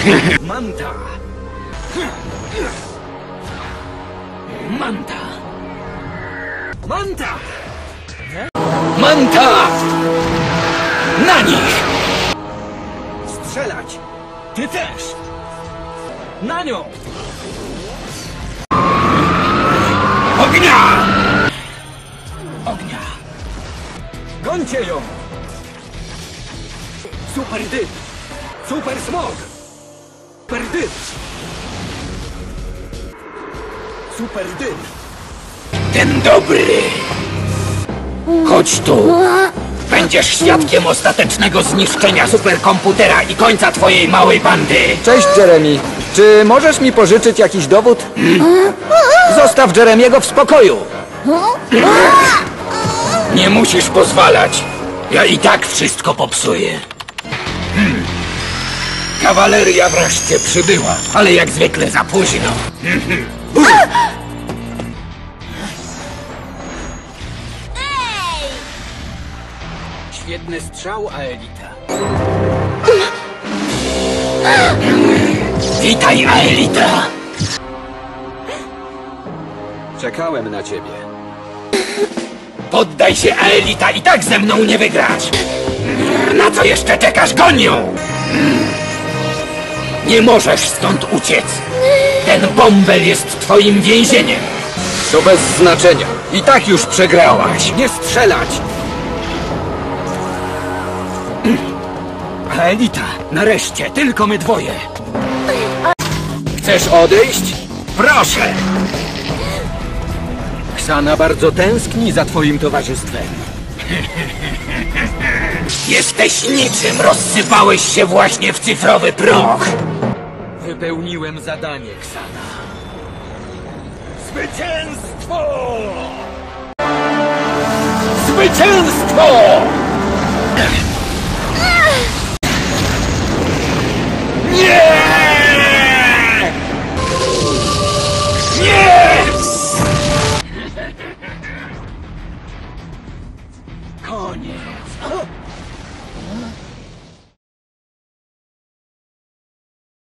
Manta! Manta! Manta! Manta! Na nich! Strzelać! Ty też! Na nią! Ognia! Ognia! Gońcie ją! Super dym! Super smog! Super dym! Super dym! Ten dobry! Chodź tu! Będziesz świadkiem ostatecznego zniszczenia superkomputera i końca twojej małej bandy! Cześć, Jeremy. Czy możesz mi pożyczyć jakiś dowód? Zostaw Jeremiego w spokoju. Nie musisz pozwalać. Ja i tak wszystko popsuję. Hmm. Kawaleria wreszcie przybyła, ale jak zwykle za późno. Świetny strzał, Aelita. Witaj, Aelita. Czekałem na ciebie. Poddaj się, Aelita, i tak ze mną nie wygrasz! Na co jeszcze czekasz? Goń ją! Nie możesz stąd uciec! Ten bąbel jest twoim więzieniem! To bez znaczenia. I tak już przegrałaś! Nie strzelać! Aelita, nareszcie, tylko my dwoje! Chcesz odejść? Proszę! Ksana bardzo tęskni za twoim towarzystwem. Jesteś niczym! Rozsypałeś się właśnie w cyfrowy proch! Wypełniłem zadanie, Ksana. Zwycięstwo! Zwycięstwo!